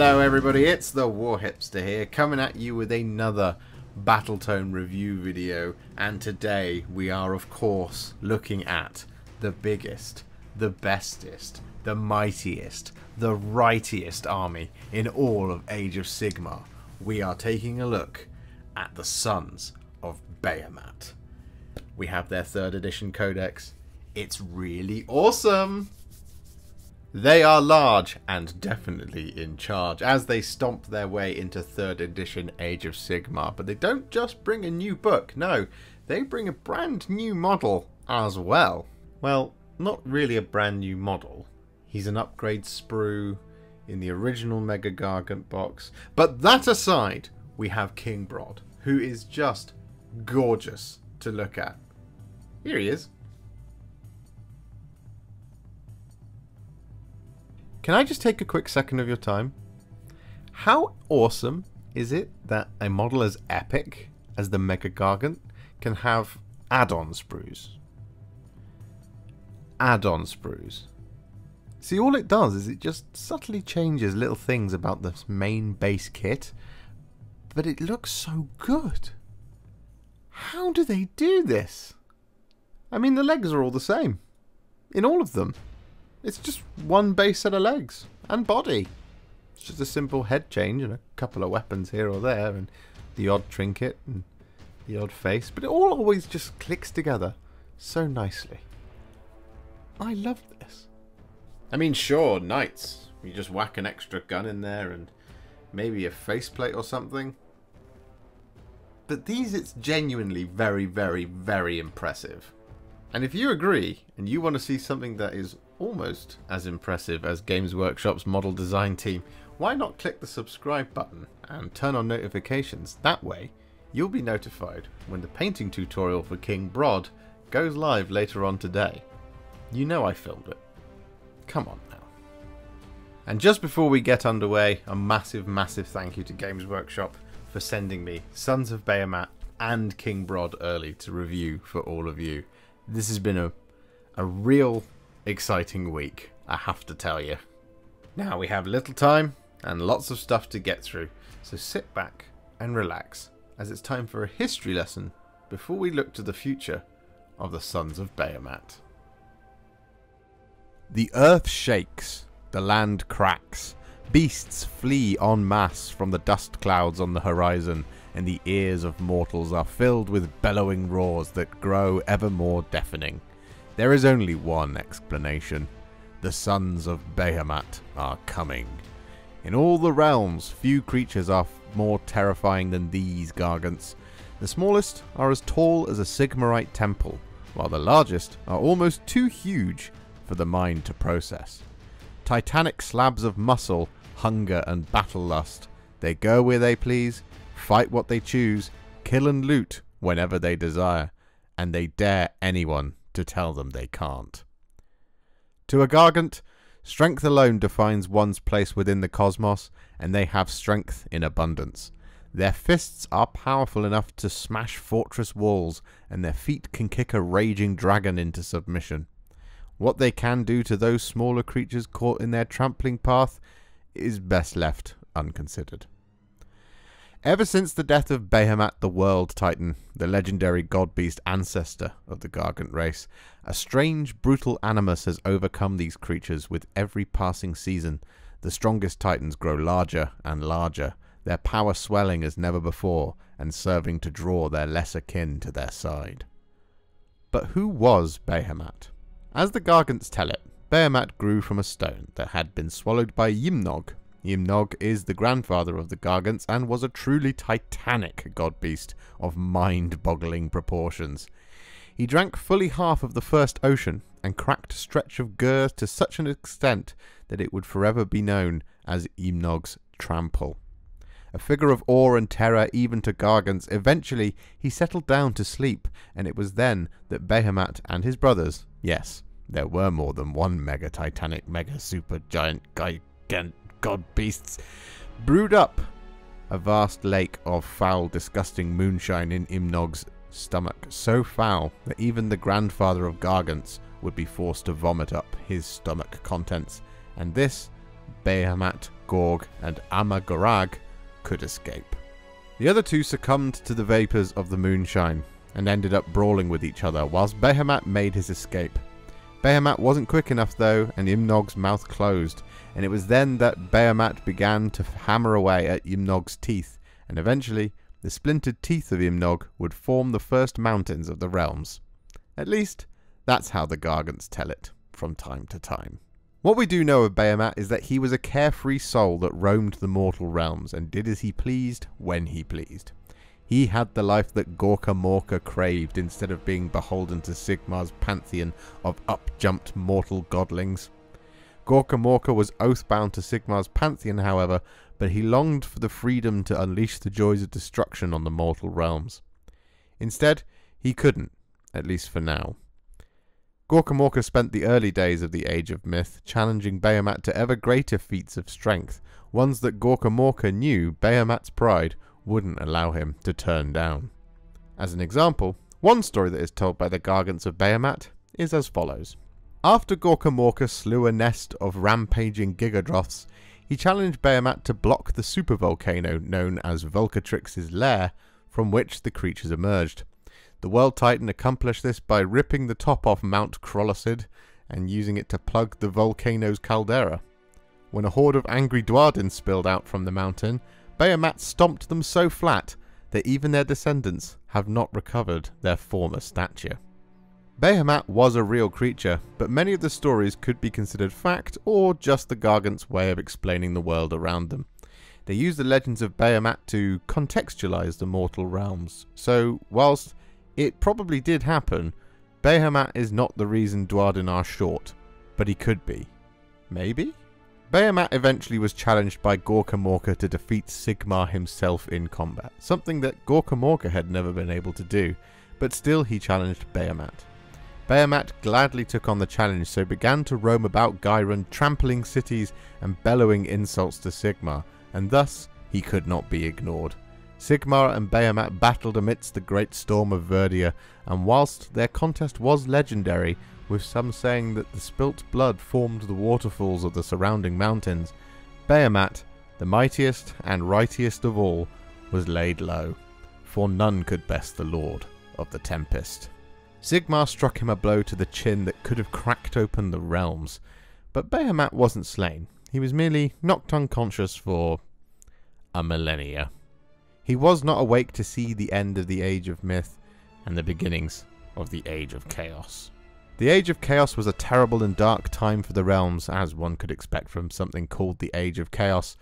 Hello everybody, it's the Warhipster here, coming at you with another Battletome review video, and today we are of course looking at the biggest, the bestest, the mightiest, the rightiest army in all of Age of Sigmar. We are taking a look at the Sons of Behemat. We have their third edition codex. It's really awesome! They are large and definitely in charge as they stomp their way into 3rd edition Age of Sigmar. But they don't just bring a new book, no, they bring a brand new model as well. Well, not really a brand new model. He's an upgrade sprue in the original Mega Gargant box. But that aside, we have King Brodd, who is just gorgeous to look at. Here he is. Can I just take a quick second of your time? How awesome is it that a model as epic as the Mega Gargant can have add-on sprues? Add-on sprues. See, all it does is it just subtly changes little things about the main base kit, but it looks so good. How do they do this? I mean, the legs are all the same. In all of them. It's just one base set of legs and body. It's just a simple head change and a couple of weapons here or there and the odd trinket and the odd face. But it all always just clicks together so nicely. I love this. I mean, sure, knights. You just whack an extra gun in there and maybe a faceplate or something. But these, it's genuinely very, very, very impressive. And if you agree, and you want to see something that is almost as impressive as Games Workshop's model design team, why not click the subscribe button and turn on notifications? That way, you'll be notified when the painting tutorial for King Brodd goes live later on today. You know I filmed it. Come on now. And just before we get underway, a massive, massive thank you to Games Workshop for sending me Sons of Behemat and King Brodd early to review for all of you this has been a, a real exciting week, I have to tell you. Now we have little time and lots of stuff to get through, so sit back and relax as it's time for a history lesson before we look to the future of the Sons of Behemat. The earth shakes, the land cracks, beasts flee en masse from the dust clouds on the horizon, and the ears of mortals are filled with bellowing roars that grow ever more deafening. There is only one explanation. The sons of Behemat are coming. In all the realms, few creatures are more terrifying than these gargants. The smallest are as tall as a Sigmarite temple, while the largest are almost too huge for the mind to process. Titanic slabs of muscle, hunger and battle lust. They go where they please, fight what they choose, kill and loot whenever they desire, and they dare anyone to tell them they can't. To a Gargant, strength alone defines one's place within the cosmos, and they have strength in abundance. Their fists are powerful enough to smash fortress walls, and their feet can kick a raging dragon into submission. What they can do to those smaller creatures caught in their trampling path is best left unconsidered. Ever since the death of Behemat the World Titan, the legendary god beast ancestor of the Gargant race, a strange, brutal animus has overcome these creatures with every passing season. The strongest titans grow larger and larger, their power swelling as never before, and serving to draw their lesser kin to their side. But who was Behemat? As the Gargants tell it, Behemat grew from a stone that had been swallowed by Ymnog, Ymnog is the grandfather of the Gargants and was a truly titanic god beast of mind-boggling proportions. He drank fully half of the first ocean and cracked a stretch of Ghur to such an extent that it would forever be known as Ymnog's Trample. A figure of awe and terror even to Gargants, eventually he settled down to sleep, and it was then that Behemat and his brothers, yes, there were more than one mega titanic mega super giant gigant god beasts, brewed up a vast lake of foul, disgusting moonshine in Ymnog's stomach, so foul that even the grandfather of Gargants would be forced to vomit up his stomach contents, and this Behemat, Gorg, and Amagorag could escape. The other two succumbed to the vapours of the moonshine and ended up brawling with each other whilst Behemat made his escape. Behemat wasn't quick enough though, and Ymnog's mouth closed, and it was then that Behemat began to hammer away at Ymnog's teeth, and eventually the splintered teeth of Ymnog would form the first mountains of the realms. At least, that's how the Gargants tell it from time to time. What we do know of Behemat is that he was a carefree soul that roamed the mortal realms and did as he pleased when he pleased. He had the life that Gorka Morka craved instead of being beholden to Sigmar's pantheon of up-jumped mortal godlings. Gorka Morka was oath-bound to Sigmar's pantheon, however, but he longed for the freedom to unleash the joys of destruction on the mortal realms. Instead, he couldn't, at least for now. Gorka Morka spent the early days of the Age of Myth challenging Behemat to ever greater feats of strength, ones that Gorka Morka knew Behemat's pride wouldn't allow him to turn down. As an example, one story that is told by the Gargants of Behemat is as follows. After Gorka Morka slew a nest of rampaging Gigadroths, he challenged Behemat to block the supervolcano known as Volcatrix's lair from which the creatures emerged. The World Titan accomplished this by ripping the top off Mount Krolocid and using it to plug the volcano's caldera. When a horde of angry Duardins spilled out from the mountain, Behemat stomped them so flat that even their descendants have not recovered their former stature. Behemat was a real creature, but many of the stories could be considered fact or just the Gargant's way of explaining the world around them. They use the legends of Behemat to contextualize the mortal realms, so whilst it probably did happen. Behemat is not the reason Duardin are short, but he could be. Maybe? Behemat eventually was challenged by Gorka Morka to defeat Sigmar himself in combat, something that Gorka Morka had never been able to do, but still he challenged Behemat. Behemat gladly took on the challenge, so began to roam about Ghyran, trampling cities and bellowing insults to Sigmar, and thus he could not be ignored. Sigmar and Behemat battled amidst the great storm of Verdia, and whilst their contest was legendary, with some saying that the spilt blood formed the waterfalls of the surrounding mountains, Behemat, the mightiest and rightiest of all, was laid low, for none could best the Lord of the Tempest. Sigmar struck him a blow to the chin that could have cracked open the realms, but Behemat wasn't slain. He was merely knocked unconscious for a millennia. He was not awake to see the end of the Age of Myth and the beginnings of the Age of Chaos. The Age of Chaos was a terrible and dark time for the realms, as one could expect from something called the Age of Chaos.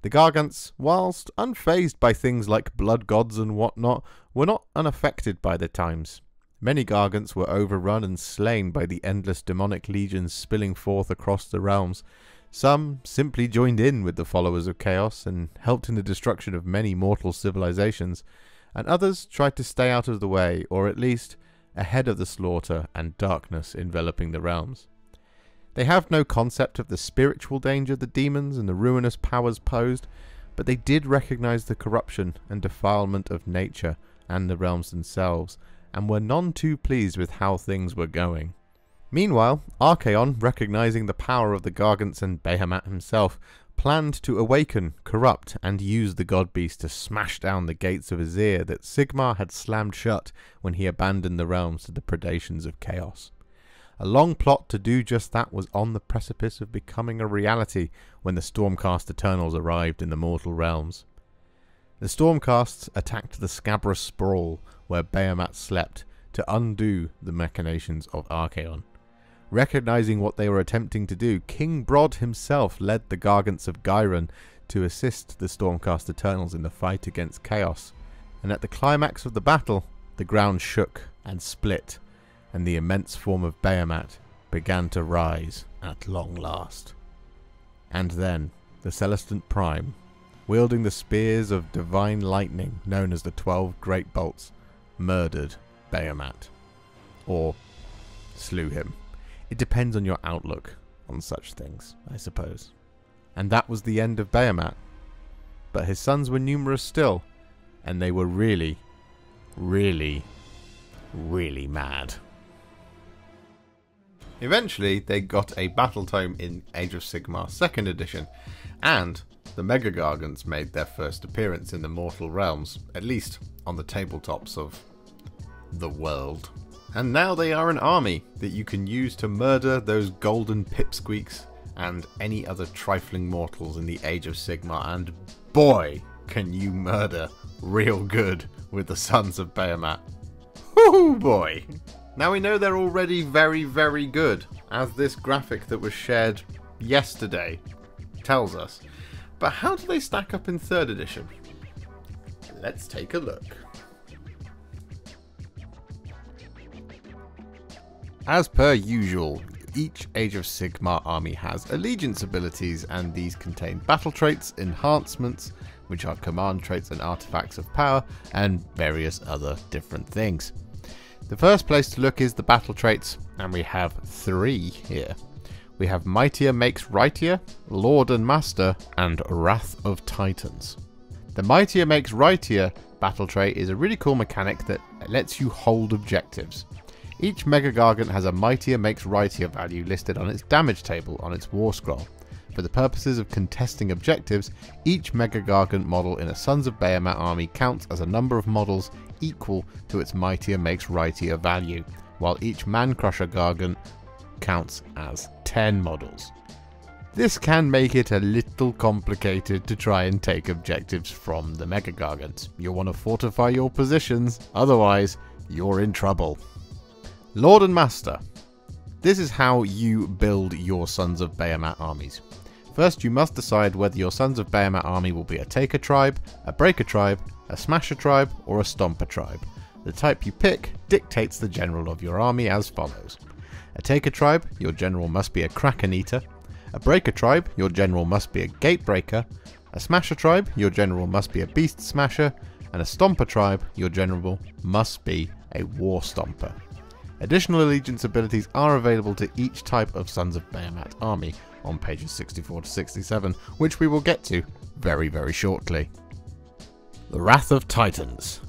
The Gargants, whilst unfazed by things like blood gods and whatnot, were not unaffected by the times. Many Gargants were overrun and slain by the endless demonic legions spilling forth across the realms, some simply joined in with the followers of Chaos and helped in the destruction of many mortal civilizations, and others tried to stay out of the way, or at least ahead of the slaughter and darkness enveloping the realms. They have no concept of the spiritual danger the demons and the ruinous powers posed, but they did recognize the corruption and defilement of nature and the realms themselves, and were none too pleased with how things were going. Meanwhile, Archaon, recognizing the power of the Gargants and Behemat himself, planned to awaken, corrupt, and use the god beast to smash down the gates of Azyr that Sigmar had slammed shut when he abandoned the realms to the predations of chaos. A long plot to do just that was on the precipice of becoming a reality when the Stormcast Eternals arrived in the mortal realms. The Stormcasts attacked the Scabrous Sprawl, where Behemat slept, to undo the machinations of Archaon. Recognizing what they were attempting to do, King Brodd himself led the Gargants of Ghyran to assist the Stormcast Eternals in the fight against Chaos. And at the climax of the battle, the ground shook and split, and the immense form of Behemat began to rise at long last. And then, the Celestant Prime, wielding the spears of divine lightning known as the Twelve Great Bolts, murdered Behemat. Or slew him. It depends on your outlook on such things, I suppose. And that was the end of Behemat. But his sons were numerous still, and they were really, really, really mad. Eventually, they got a battle tome in Age of Sigmar 2nd edition, and the Mega Gargants made their first appearance in the Mortal Realms, at least on the tabletops of the world. And now they are an army that you can use to murder those golden pipsqueaks and any other trifling mortals in the Age of Sigmar, and boy, can you murder real good with the Sons of Behemat. Oh boy! Now we know they're already very, very good, as this graphic that was shared yesterday tells us. But how do they stack up in 3rd edition? Let's take a look. As per usual, each Age of Sigmar army has allegiance abilities, and these contain battle traits, enhancements, which are command traits and artifacts of power, and various other different things. The first place to look is the battle traits, and we have three here. We have Mightier Makes Rightier, Lord and Master, and Wrath of Titans. The Mightier Makes Rightier battle trait is a really cool mechanic that lets you hold objectives. Each Mega Gargant has a Mightier Makes Rightier value listed on its damage table on its War Scroll. For the purposes of contesting objectives, each Mega Gargant model in a Sons of Behemat army counts as a number of models equal to its Mightier Makes Rightier value, while each Man Crusher Gargant counts as 10 models. This can make it a little complicated to try and take objectives from the Mega Gargants. You'll want to fortify your positions, otherwise you're in trouble. Lord and Master. This is how you build your Sons of Behemat armies. First, you must decide whether your Sons of Behemat army will be a Taker tribe, a Breaker tribe, a Smasher tribe, or a Stomper tribe. The type you pick dictates the general of your army as follows. A Taker tribe, your general must be a Kraken Eater. A Breaker tribe, your general must be a Gatebreaker. A Smasher tribe, your general must be a Beast Smasher. And a Stomper tribe, your general must be a War Stomper. Additional allegiance abilities are available to each type of Sons of Behemat army, on pages 64 to 67, which we will get to very, very shortly. The Wrath of Titans.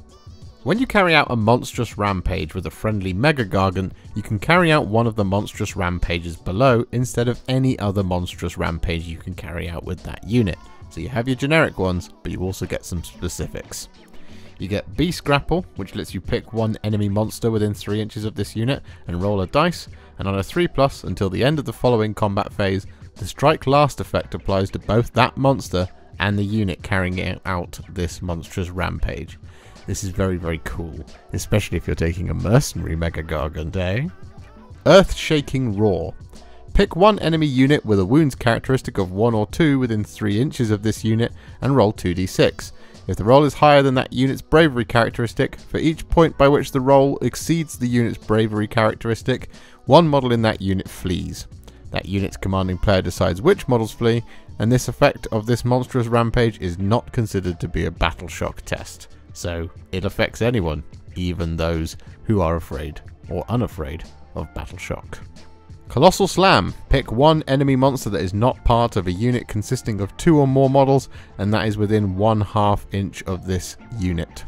When you carry out a monstrous rampage with a friendly Mega Gargant, you can carry out one of the monstrous rampages below instead of any other monstrous rampage you can carry out with that unit. So you have your generic ones, but you also get some specifics. You get Beast Grapple, which lets you pick one enemy monster within 3 inches of this unit and roll a dice, and on a 3 plus until the end of the following combat phase, the Strike Last effect applies to both that monster and the unit carrying out this monstrous rampage. This is very, very cool, especially if you're taking a mercenary Mega Gargant, eh? Earth Shaking Roar. Pick one enemy unit with a wounds characteristic of 1 or 2 within 3 inches of this unit and roll 2d6. If the roll is higher than that unit's bravery characteristic, for each point by which the roll exceeds the unit's bravery characteristic, one model in that unit flees. That unit's commanding player decides which models flee, and this effect of this monstrous rampage is not considered to be a battle shock test. So it affects anyone, even those who are afraid or unafraid of battle shock. Colossal Slam. Pick one enemy monster that is not part of a unit consisting of two or more models, and that is within one half inch of this unit.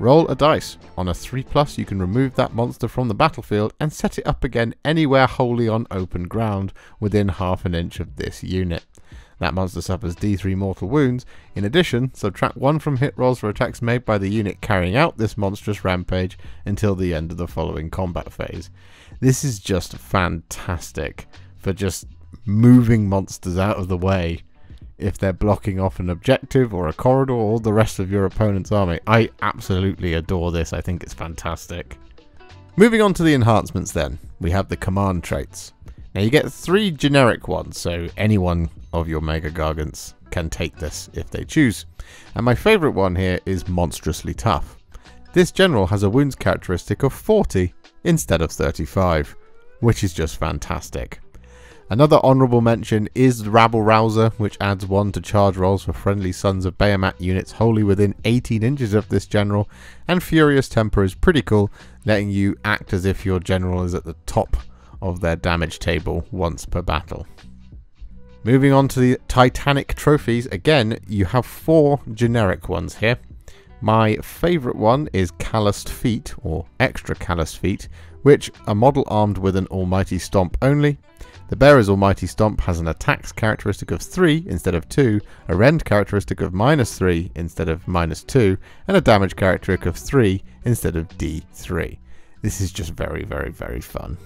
Roll a dice. On a 3 plus, you can remove that monster from the battlefield and set it up again anywhere wholly on open ground within half an inch of this unit. That monster suffers D3 mortal wounds. In addition, subtract 1 from hit rolls for attacks made by the unit carrying out this monstrous rampage until the end of the following combat phase. This is just fantastic for just moving monsters out of the way if they're blocking off an objective or a corridor or the rest of your opponent's army. I absolutely adore this. I think it's fantastic. Moving on to the enhancements then, we have the command traits. Now you get three generic ones, so anyone of your Mega Gargants can take this if they choose. And my favourite one here is Monstrously Tough. This general has a wounds characteristic of 40 instead of 35, which is just fantastic. Another honourable mention is Rabble Rouser, which adds 1 to charge rolls for friendly Sons of Behemat units wholly within 18 inches of this general, and Furious Temper is pretty cool, letting you act as if your general is at the top of their damage table once per battle. Moving on to the Titanic trophies, again, you have four generic ones here. My favourite one is Calloused Feet, or Extra Calloused Feet, which a model armed with an Almighty Stomp only. The Bearer's Almighty Stomp has an attacks characteristic of 3 instead of 2, a rend characteristic of minus 3 instead of minus 2, and a damage characteristic of 3 instead of D3. This is just very, very, very fun.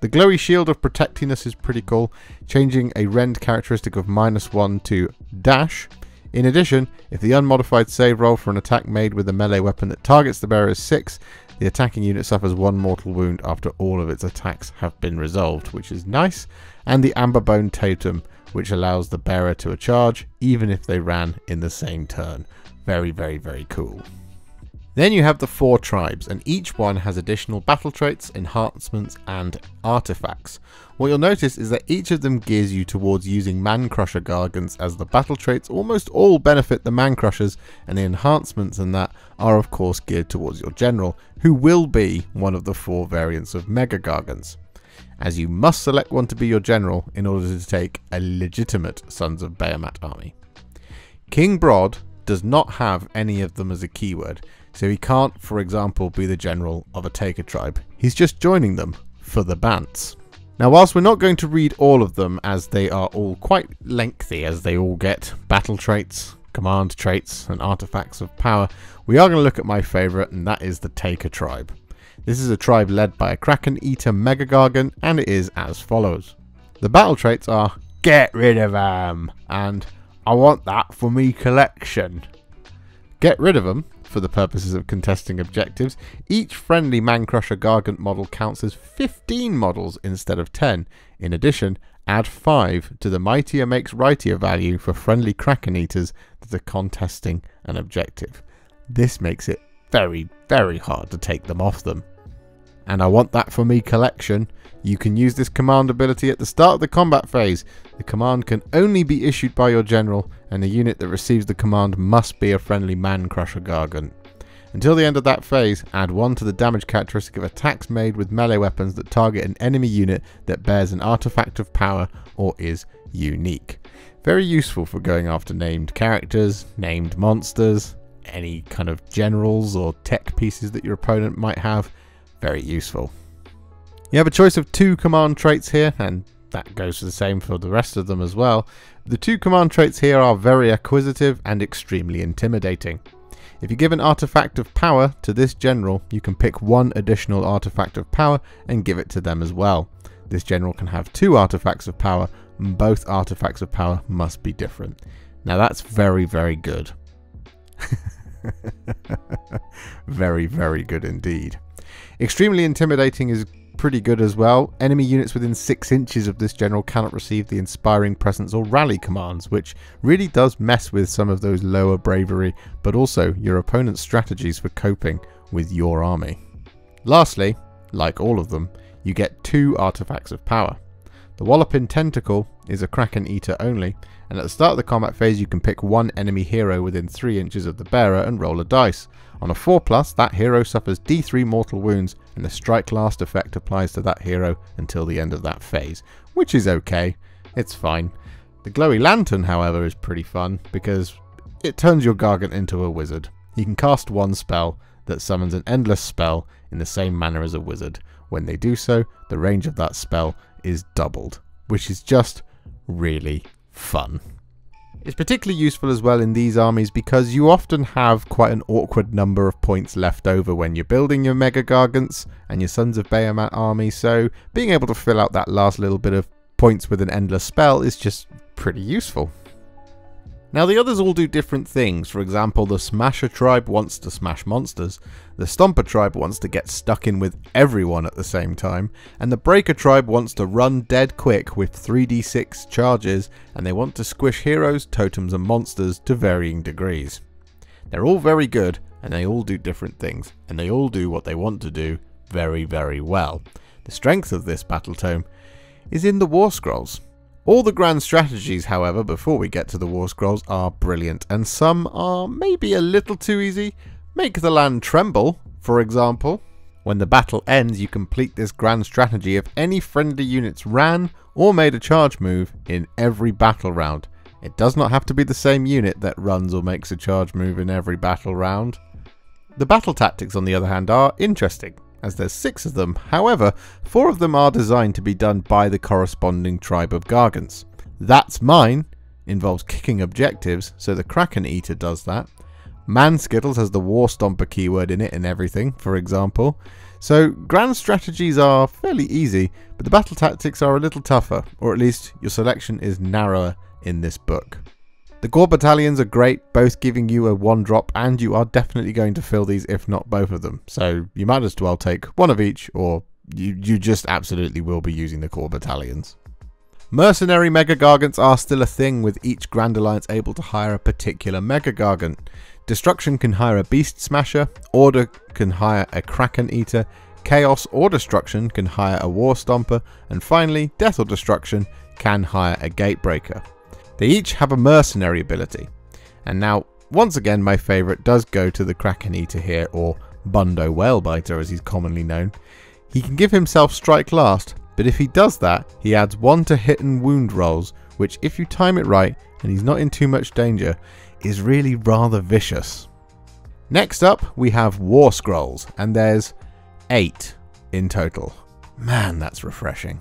The glowy shield of protectiness is pretty cool, changing a rend characteristic of minus 1 to dash. In addition, if the unmodified save roll for an attack made with a melee weapon that targets the bearer is 6, the attacking unit suffers one mortal wound after all of its attacks have been resolved, which is nice. And the Amber Bone Totem, which allows the bearer to a charge even if they ran in the same turn. Very, very, very cool. Then you have the four tribes, and each one has additional battle traits, enhancements, and artifacts. What you'll notice is that each of them gears you towards using Man Crusher Gargants, as the battle traits almost all benefit the Man Crushers, and the enhancements and that are of course geared towards your general, who will be one of the four variants of Mega Gargants. As you must select one to be your general in order to take a legitimate Sons of Behemat army. King Brodd does not have any of them as a keyword, so he can't, for example, be the general of a Taker tribe. He's just joining them for the Bants. Now, whilst we're not going to read all of them, as they are all quite lengthy, as they all get battle traits, command traits, and artifacts of power, we are going to look at my favourite, and that is the Taker tribe. This is a tribe led by a Kraken Eater Mega Gargant, and it is as follows. The battle traits are Get rid of them, and I want that for me collection. Get rid of them for the purposes of contesting objectives, each friendly Man-Crusher Gargant model counts as 15 models instead of 10. In addition, add 5 to the Mightier Makes Rightier value for friendly Kraken Eaters that are contesting an objective. This makes it very, very hard to take them off them. And I want that for me collection. You can use this command ability at the start of the combat phase. The command can only be issued by your general, and the unit that receives the command must be a friendly Man Crusher Gargant. Until the end of that phase, add 1 to the damage characteristic of attacks made with melee weapons that target an enemy unit that bears an artifact of power or is unique. Very useful for going after named characters, named monsters, any kind of generals or tech pieces that your opponent might have. Very useful. You have a choice of two command traits here, and that goes the same for the rest of them as well. The two command traits here are very acquisitive and extremely intimidating. If you give an artifact of power to this general, you can pick one additional artifact of power and give it to them as well. This general can have two artifacts of power, and both artifacts of power must be different. Now that's very, very good. very, very good indeed. Extremely intimidating is pretty good as well. Enemy units within 6 inches of this general cannot receive the Inspiring Presence or Rally commands, which really does mess with some of those lower bravery, but also your opponent's strategies for coping with your army. Lastly, like all of them, you get two artifacts of power. The Walloping Tentacle is a Kraken Eater only, and at the start of the combat phase you can pick one enemy hero within 3 inches of the bearer and roll a dice. On a 4 plus, that hero suffers d3 mortal wounds and the strike last effect applies to that hero until the end of that phase, which is okay, it's fine. The glowy lantern however is pretty fun because it turns your Gargant into a wizard. You can cast one spell that summons an endless spell in the same manner as a wizard. When they do so, the range of that spell is doubled, which is just really fun. It's particularly useful as well in these armies because you often have quite an awkward number of points left over when you're building your Mega Gargants and your Sons of Behemat army, so being able to fill out that last little bit of points with an endless spell is just pretty useful. Now the others all do different things, for example the Smasher tribe wants to smash monsters, the Stomper tribe wants to get stuck in with everyone at the same time, and the Breaker tribe wants to run dead quick with 3d6 charges, and they want to squish heroes, totems and monsters to varying degrees. They're all very good, and they all do different things, and they all do what they want to do very very well. The strength of this battle tome is in the War Scrolls. All the grand strategies, however, before we get to the War Scrolls are brilliant, and some are maybe a little too easy. Make the land tremble, for example. When the battle ends, you complete this grand strategy if any friendly units ran or made a charge move in every battle round. It does not have to be the same unit that runs or makes a charge move in every battle round. The battle tactics, on the other hand, are interesting as there's six of them. However, four of them are designed to be done by the corresponding tribe of Gargants. That's Mine involves kicking objectives, so the Kraken Eater does that. Man Skittles has the War Stomper keyword in it and everything, for example. So grand strategies are fairly easy, but the battle tactics are a little tougher, or at least your selection is narrower in this book. The Core battalions are great, both giving you a one drop, and you are definitely going to fill these if not both of them. So you might as well take one of each, or you, you just absolutely will be using the core battalions. Mercenary Mega Gargants are still a thing, with each Grand Alliance able to hire a particular Mega Gargant. Destruction can hire a Beast Smasher, Order can hire a Kraken Eater, Chaos or Destruction can hire a War Stomper, and finally, Death or Destruction can hire a Gatebreaker. They each have a mercenary ability. And now, once again, my favourite does go to the Kraken Eater here, or Bundo Whalebiter as he's commonly known. He can give himself Strike Last, but if he does that, he adds 1 to hit and wound rolls, which if you time it right, and he's not in too much danger, is really rather vicious. Next up, we have War Scrolls, and there's 8 in total. Man, that's refreshing.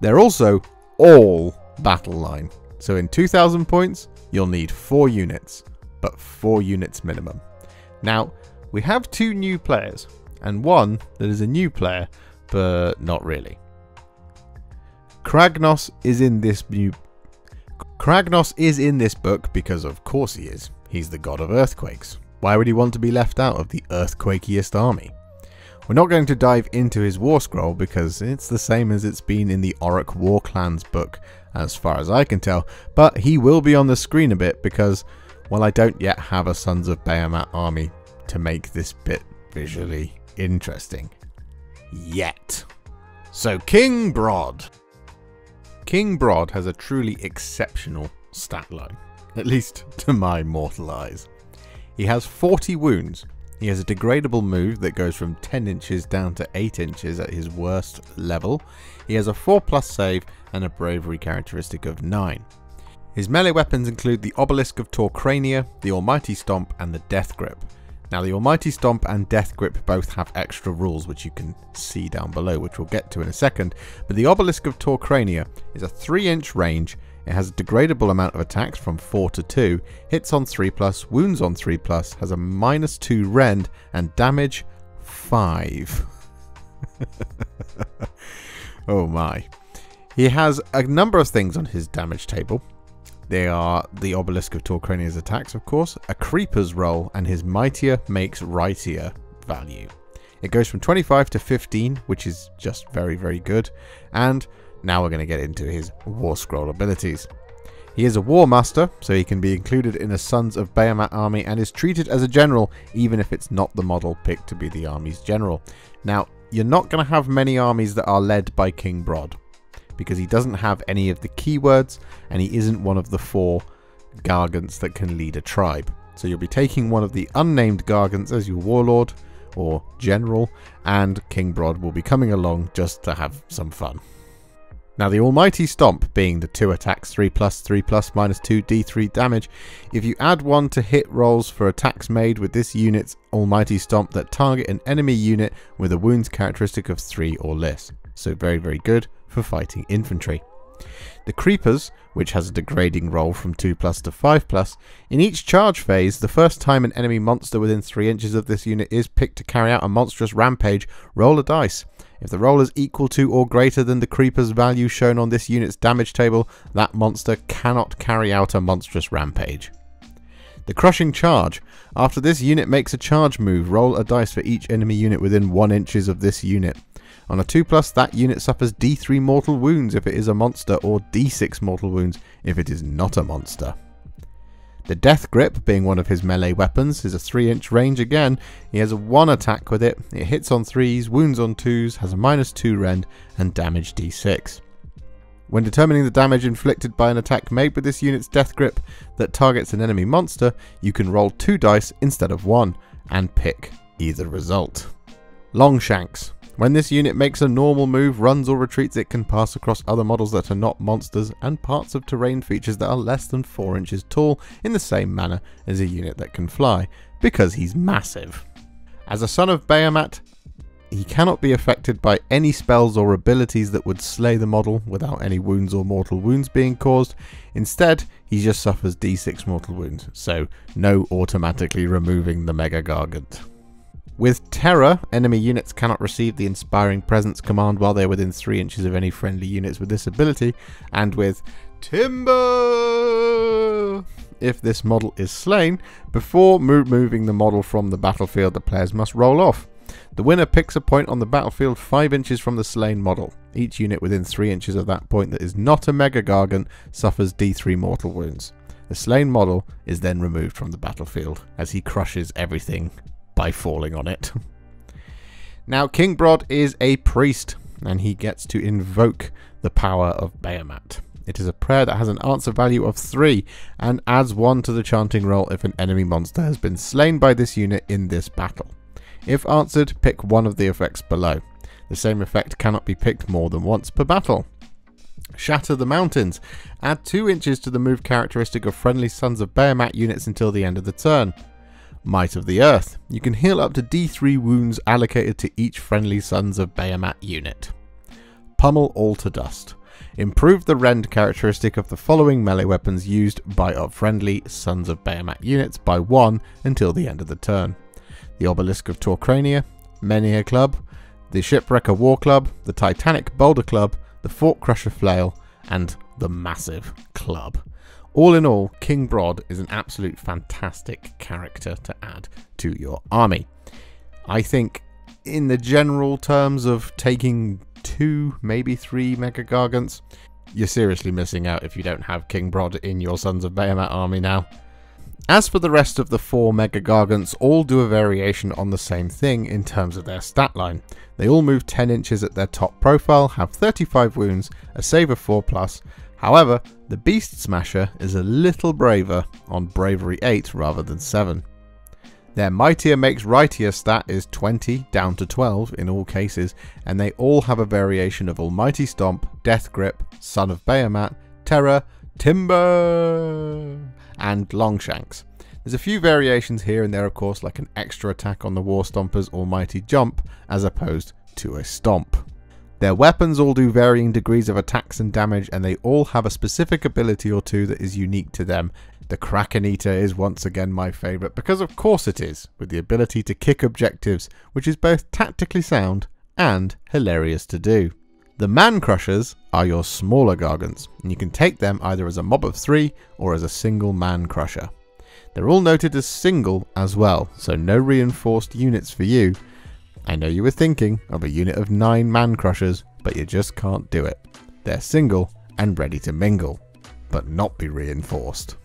They're also all battle line. So in 2000 points, you'll need 4 units, but 4 units minimum. Now, we have two new players, and one that is a new player, but not really. Kragnos is in this new Kragnos is in this book because of course he is. He's the god of earthquakes. Why would he want to be left out of the earthquakiest army? We're not going to dive into his war scroll because it's the same as it's been in the Orruk War Clans book as far as I can tell, but he will be on the screen a bit because, well, I don't yet have a Sons of Behemat army to make this bit visually interesting. Yet. So, King Brodd. King Brodd has a truly exceptional stat line, at least to my mortal eyes. He has 40 wounds. He has a degradable move that goes from 10 inches down to 8 inches at his worst level. He has a 4 plus save and a bravery characteristic of 9. His melee weapons include the Obelisk of Torcrania, the Almighty Stomp, and the Death Grip. Now, the Almighty Stomp and Death Grip both have extra rules, which you can see down below, which we'll get to in a second. But the Obelisk of Torcrania is a 3 inch range. It has a degradable amount of attacks from 4 to 2, hits on 3 plus, wounds on 3 plus, has a minus 2 rend, and damage 5. oh my. He has a number of things on his damage table. They are the Obelisk of Torcrania's attacks, of course, a Creeper's roll, and his Mightier makes Rightier value. It goes from 25 to 15, which is just very, very good. And now we're going to get into his War Scroll abilities. He is a War Master, so he can be included in a Sons of Behemat army and is treated as a general, even if it's not the model picked to be the army's general. Now, you're not going to have many armies that are led by King Brodd because he doesn't have any of the keywords and he isn't one of the four Gargants that can lead a tribe. So you'll be taking one of the unnamed Gargants as your warlord or general, and King Brodd will be coming along just to have some fun. Now the Almighty Stomp being the 2 attacks 3 plus 3 plus minus 2 d3 damage, if you add 1 to hit rolls for attacks made with this unit's Almighty Stomp that target an enemy unit with a wounds characteristic of 3 or less. So very very good for fighting infantry. The Creepers, which has a degrading roll from 2 plus to 5 plus, in each charge phase, the first time an enemy monster within 3 inches of this unit is picked to carry out a monstrous rampage, roll a dice. If the roll is equal to or greater than the Creeper's value shown on this unit's damage table, that monster cannot carry out a monstrous rampage. The Crushing Charge. After this unit makes a charge move, roll a dice for each enemy unit within 1 inches of this unit. On a 2 plus, that unit suffers d3 mortal wounds if it is a monster, or d6 mortal wounds if it is not a monster. The Death Grip, being one of his melee weapons, is a 3 inch range again. He has a 1 attack with it, it hits on 3s, wounds on 2s, has a minus 2 rend, and damage d6. When determining the damage inflicted by an attack made with this unit's Death Grip that targets an enemy monster, you can roll 2 dice instead of 1, and pick either result. Longshanks. When this unit makes a normal move, runs or retreats, it can pass across other models that are not monsters and parts of terrain features that are less than 4 inches tall in the same manner as a unit that can fly, because he's massive. As a son of Behemat, he cannot be affected by any spells or abilities that would slay the model without any wounds or mortal wounds being caused. Instead, he just suffers d6 mortal wounds, so no automatically removing the Mega Gargant. With Terror, enemy units cannot receive the Inspiring Presence command while they're within 3 inches of any friendly units with this ability, and with Timber! If this model is slain, before moving the model from the battlefield, the players must roll off. The winner picks a point on the battlefield 5 inches from the slain model. Each unit within 3 inches of that point that is not a Mega Gargant suffers d3 mortal wounds. The slain model is then removed from the battlefield as he crushes everything by falling on it. now, King Brodd is a priest, and he gets to invoke the power of Behemat. It is a prayer that has an answer value of 3 and adds 1 to the chanting roll if an enemy monster has been slain by this unit in this battle. If answered, pick one of the effects below. The same effect cannot be picked more than once per battle. Shatter the Mountains. Add 2 inches to the move characteristic of friendly Sons of Behemat units until the end of the turn. Might of the Earth. You can heal up to D3 wounds allocated to each friendly Sons of Behemat unit. Pummel all to dust. Improve the rend characteristic of the following melee weapons used by our friendly Sons of Behemat units by 1 until the end of the turn the Obelisk of Torcrania, Menhir Club, the Shipwrecker War Club, the Titanic Boulder Club, the Fort Crusher Flail, and the Massive Club. All in all, King Brodd is an absolute fantastic character to add to your army. I think, in the general terms of taking two, maybe three Mega Gargants, you're seriously missing out if you don't have King Brodd in your Sons of Behemat army now. As for the rest of the four Mega Gargants, all do a variation on the same thing in terms of their stat line. They all move 10 inches at their top profile, have 35 wounds, a save of 4+, plus. However, the Beast Smasher is a little braver on Bravery 8 rather than 7. Their Mightier Makes Rightier stat is 20 down to 12 in all cases, and they all have a variation of Almighty Stomp, Death Grip, Son of Behemat, Terror, Timber and Longshanks. There's a few variations here and there, of course, like an extra attack on the War Stomper's Almighty Jump, as opposed to a Stomp. Their weapons all do varying degrees of attacks and damage, and they all have a specific ability or two that is unique to them. The Kraken Eater is once again my favourite, because of course it is, with the ability to kick objectives, which is both tactically sound and hilarious to do. The Man Crushers are your smaller Gargants, and you can take them either as a mob of three or as a single Man Crusher. They're all noted as single as well, so no reinforced units for you. I know you were thinking of a unit of 9 Man Crushers, but you just can't do it. They're single and ready to mingle, but not be reinforced.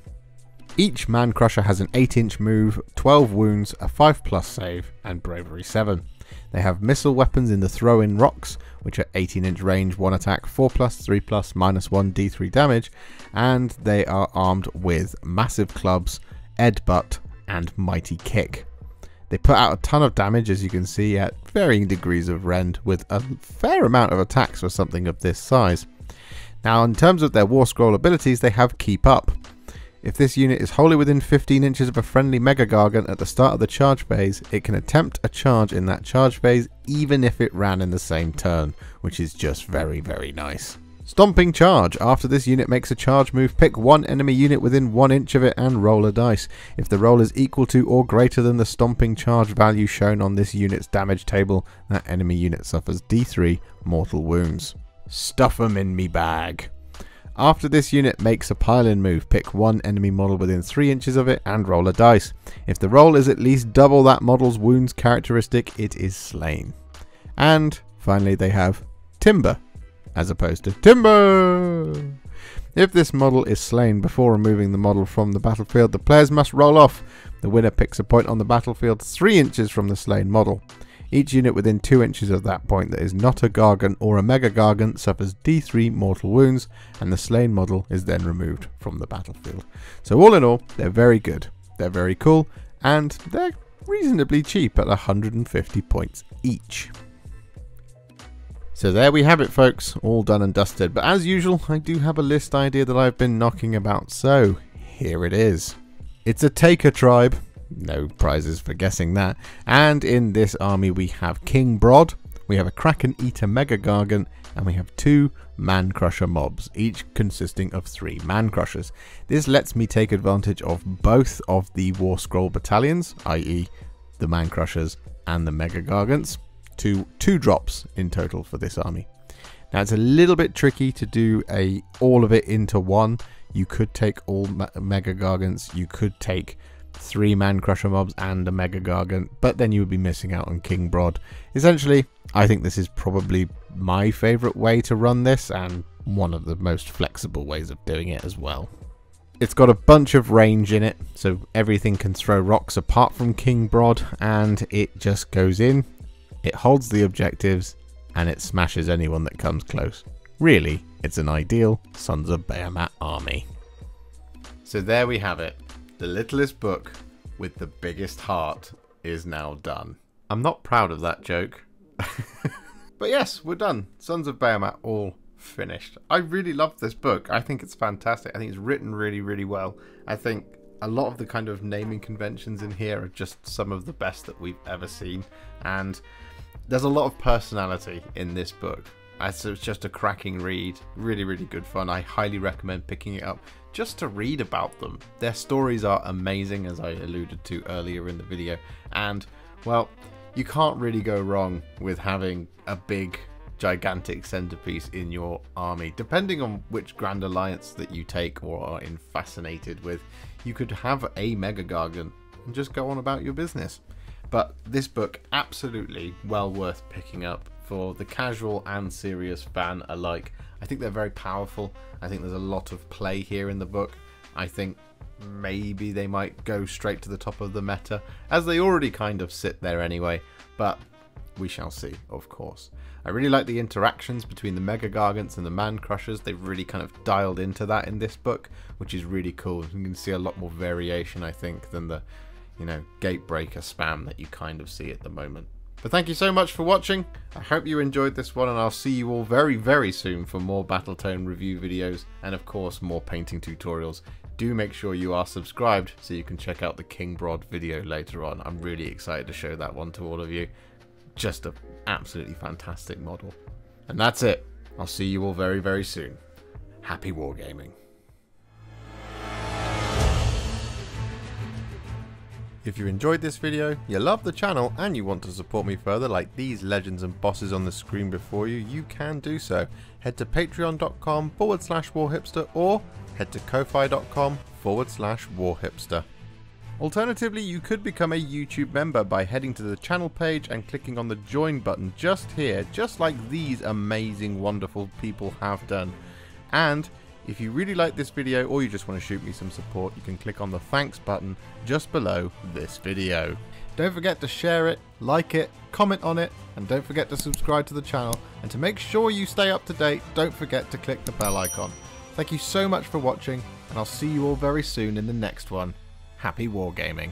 Each Man Crusher has an 8 inch move, 12 wounds, a 5 plus save, and Bravery 7. They have missile weapons in the throw in rocks, which are 18 inch range, 1 attack, 4 plus, 3 plus, minus 1 d3 damage, and they are armed with massive clubs, ed butt, and Mighty Kick. They put out a ton of damage, as you can see, at varying degrees of rend, with a fair amount of attacks for something of this size. Now, in terms of their War Scroll abilities, they have Keep Up, if this unit is wholly within 15 inches of a friendly Mega Gargant at the start of the charge phase, it can attempt a charge in that charge phase even if it ran in the same turn, which is just very, very nice. Stomping Charge. After this unit makes a charge move, pick one enemy unit within 1 inch of it and roll a dice. If the roll is equal to or greater than the Stomping Charge value shown on this unit's damage table, that enemy unit suffers d3 mortal wounds. Stuff 'em in me bag. After this unit makes a pile-in move, pick one enemy model within 3 inches of it and roll a dice. If the roll is at least double that model's wounds characteristic, it is slain. And finally they have Timber, as opposed to Timber! If this model is slain before removing the model from the battlefield, the players must roll off. The winner picks a point on the battlefield 3 inches from the slain model. Each unit within 2 inches of that point that is not a Gargant or a Mega Gargant suffers d3 mortal wounds, and the slain model is then removed from the battlefield. So all in all, they're very good, they're very cool, and they're reasonably cheap at 150 points each. So there we have it folks, all done and dusted, but as usual I do have a list idea that I've been knocking about, so here it is. It's a Taker tribe, No prizes for guessing that. And in this army we have King Brodd, we have a Kraken Eater Mega Gargant, and we have two Man Crusher mobs, each consisting of three Man Crushers. This lets me take advantage of both of the War Scroll battalions, i.e. the Man Crushers and the Mega Gargants, to two drops in total for this army. Now it's a little bit tricky to do a all of it into one. You could take all Mega Gargants, you could take three Man Crusher mobs and a Mega Gargant, but then you would be missing out on King Brodd. Essentially, I think this is probably my favourite way to run this and one of the most flexible ways of doing it as well. It's got a bunch of range in it, so everything can throw rocks apart from King Brodd, and it just goes in, it holds the objectives, and it smashes anyone that comes close. Really, it's an ideal Sons of Behemat army. So there we have it. The littlest book with the biggest heart is now done. I'm not proud of that joke. but yes, we're done. Sons of Behemat all finished. I really love this book. I think it's fantastic. I think it's written really, really well. I think a lot of the kind of naming conventions in here are just some of the best that we've ever seen. And there's a lot of personality in this book. It's just a cracking read. Really, really good fun. I highly recommend picking it up just to read about them. Their stories are amazing, as I alluded to earlier in the video. And, well, you can't really go wrong with having a big gigantic centerpiece in your army. Depending on which Grand Alliance that you take or are in fascinated with, you could have a Mega Gargant and just go on about your business. But this book, absolutely well worth picking up for the casual and serious fan alike. I think they're very powerful. I think there's a lot of play here in the book. I think maybe they might go straight to the top of the meta, as they already kind of sit there anyway, but we shall see, of course. I really like the interactions between the Mega Gargants and the Man Crushers. They've really kind of dialed into that in this book, which is really cool. You can see a lot more variation, I think, than the, you know, Gatebreaker spam that you kind of see at the moment. But thank you so much for watching. I hope you enjoyed this one and I'll see you all very, very soon for more Battletome review videos and of course more painting tutorials do make sure you are subscribed so you can check out the King Brodd video later on. I'm really excited to show that one to all of you. Just an absolutely fantastic model. And that's it. I'll see you all very, very soon. Happy wargaming. If you enjoyed this video, you love the channel and you want to support me further like these legends and bosses on the screen before you, you can do so. Head to patreon.com forward slash warhipster or head to ko-fi.com forward slash warhipster. Alternatively, you could become a YouTube member by heading to the channel page and clicking on the join button just here, just like these amazing, wonderful people have done. And if you really like this video or you just want to shoot me some support, you can click on the thanks button just below this video. Don't forget to share it, like it, comment on it, and don't forget to subscribe to the channel. And to make sure you stay up to date, don't forget to click the bell icon. Thank you so much for watching, and I'll see you all very soon in the next one. Happy Wargaming.